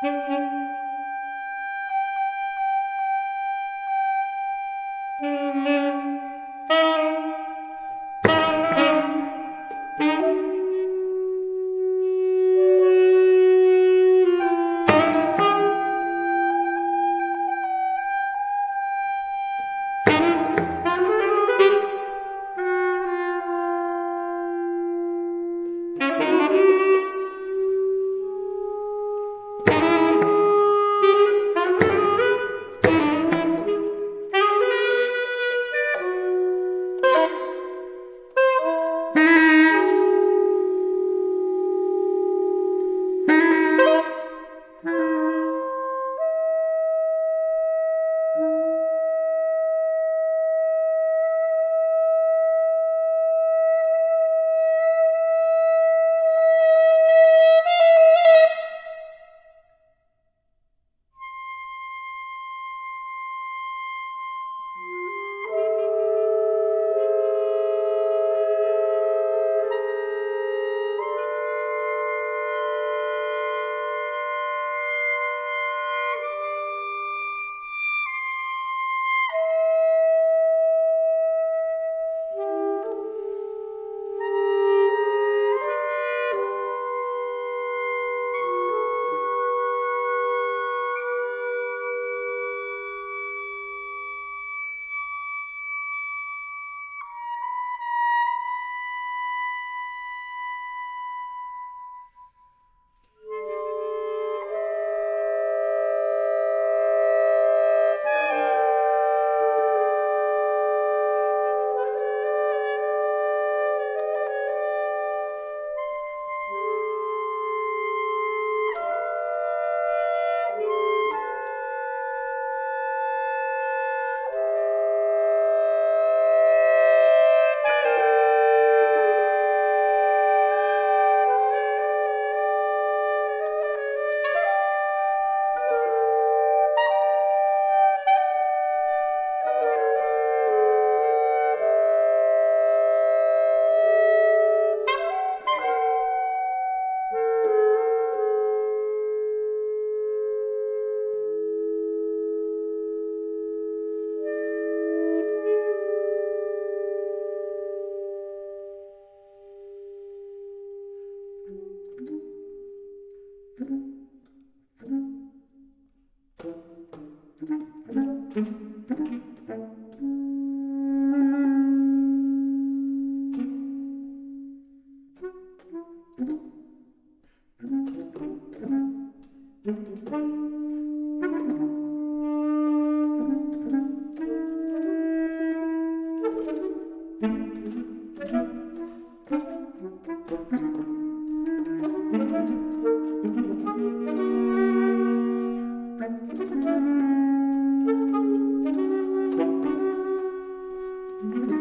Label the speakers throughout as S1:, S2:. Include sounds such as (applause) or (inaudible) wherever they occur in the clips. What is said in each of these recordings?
S1: Música (laughs) Mm-hmm. (laughs)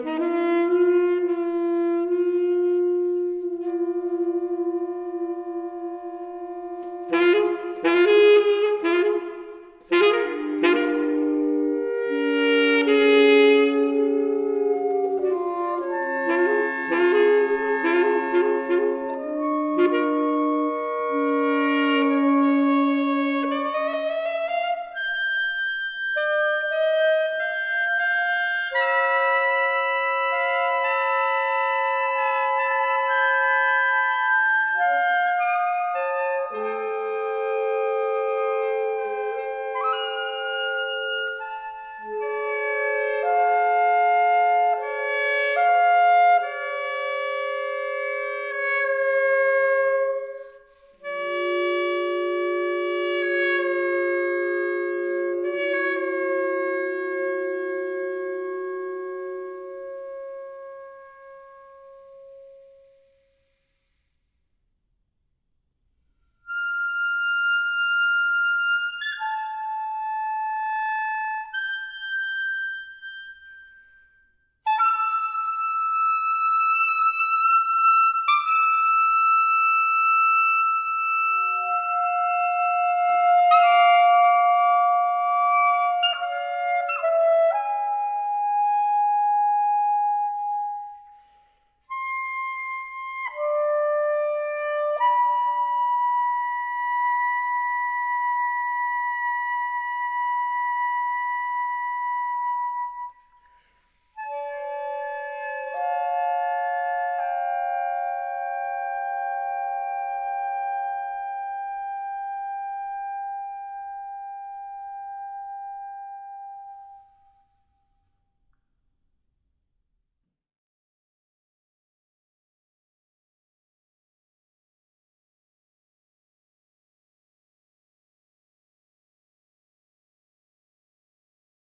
S1: Mm-hmm. (laughs)